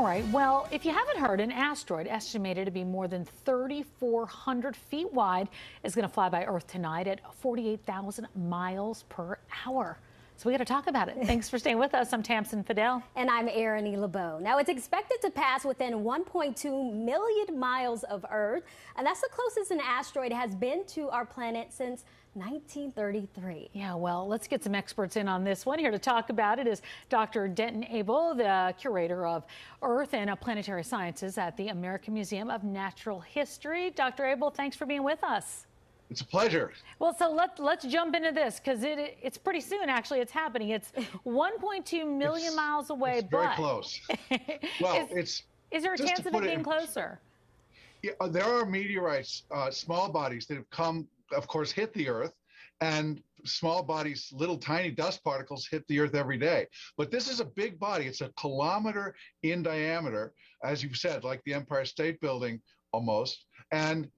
All right, well, if you haven't heard, an asteroid estimated to be more than 3,400 feet wide is going to fly by Earth tonight at 48,000 miles per hour. So we got to talk about it. Thanks for staying with us. I'm Tamsen Fadal. And I'm Erin E. LeBeau. Now, it's expected to pass within 1.2 million miles of Earth, and that's the closest an asteroid has been to our planet since 1933. Yeah, well, let's get some experts in on this one. Here to talk about it is Dr. Denton Ebel, the curator of Earth and Planetary Sciences at the American Museum of Natural History. Dr. Ebel, thanks for being with us. It's a pleasure. Well, so let's let's jump into this because it it's pretty soon. Actually, it's happening. It's 1.2 million it's, miles away. It's very close. well, is, it's. Is there a chance of it being closer? Yeah, uh, there are meteorites, uh, small bodies that have come, of course, hit the Earth, and small bodies, little tiny dust particles hit the Earth every day. But this is a big body. It's a kilometer in diameter, as you've said, like the Empire State Building almost, and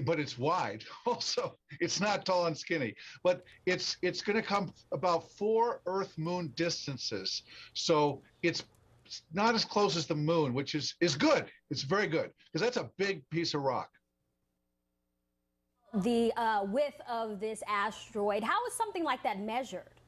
but it's wide also. It's not tall and skinny but it's it's going to come about four earth moon distances. So it's not as close as the moon which is is good. It's very good because that's a big piece of rock. The uh, width of this asteroid how is something like that measured?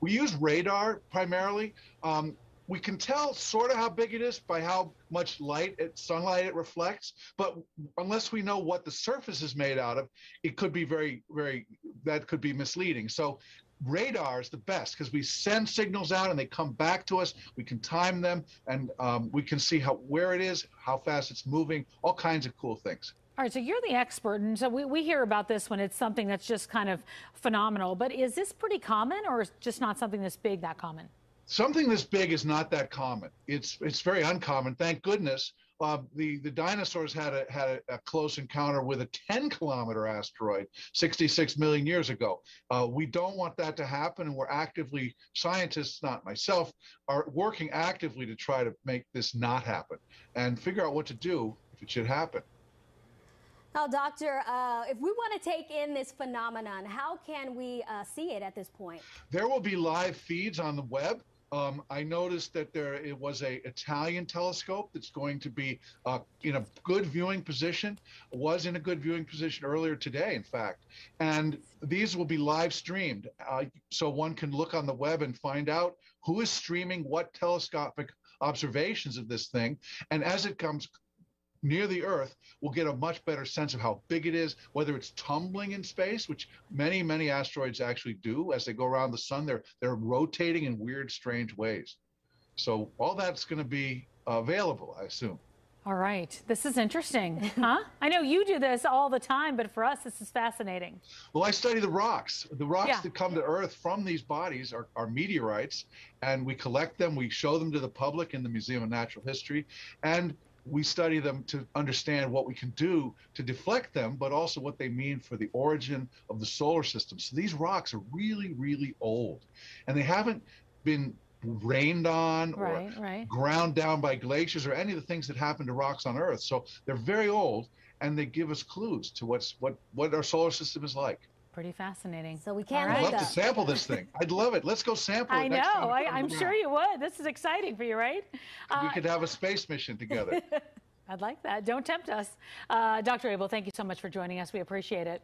We use radar primarily. Um, we can tell sort of how big it is by how much light it, sunlight it reflects but unless we know what the surface is made out of it could be very very that could be misleading so radar is the best because we send signals out and they come back to us we can time them and um, we can see how where it is how fast it's moving all kinds of cool things all right, so you're the expert, and so we, we hear about this when it's something that's just kind of phenomenal. But is this pretty common, or just not something this big that common? Something this big is not that common. It's it's very uncommon. Thank goodness. Uh, the the dinosaurs had a had a, a, close encounter with a 10 kilometer asteroid 66 million years ago. Uh, we don't want that to happen, and we're actively scientists, not myself, are working actively to try to make this not happen and figure out what to do if it should happen. Now, Doctor, uh, if we want to take in this phenomenon, how can we uh, see it at this point? There will be live feeds on the web. Um, I noticed that there it was a Italian telescope that's going to be uh, in a good viewing position. Was in a good viewing position earlier today, in fact. And these will be live streamed, uh, so one can look on the web and find out who is streaming what telescopic observations of this thing. And as it comes near the Earth, we'll get a much better sense of how big it is, whether it's tumbling in space, which many, many asteroids actually do as they go around the sun. They're they're rotating in weird, strange ways. So all that's going to be available, I assume. All right. This is interesting, huh? I know you do this all the time, but for us, this is fascinating. Well, I study the rocks. The rocks yeah. that come to Earth from these bodies are, are meteorites, and we collect them. We show them to the public in the Museum of Natural History. And we study them to understand what we can do to deflect them, but also what they mean for the origin of the solar system. So these rocks are really, really old, and they haven't been rained on or right, right. ground down by glaciers or any of the things that happen to rocks on Earth. So they're very old, and they give us clues to what's what what our solar system is like. Pretty fascinating. So we can't. I'd love to sample this thing. I'd love it. Let's go sample it. I know. I, am sure you would. This is exciting for you, right? Uh, we could have a space mission together. I'd like that. Don't tempt us. Uh, Dr. Ebel, thank you so much for joining us. We appreciate it.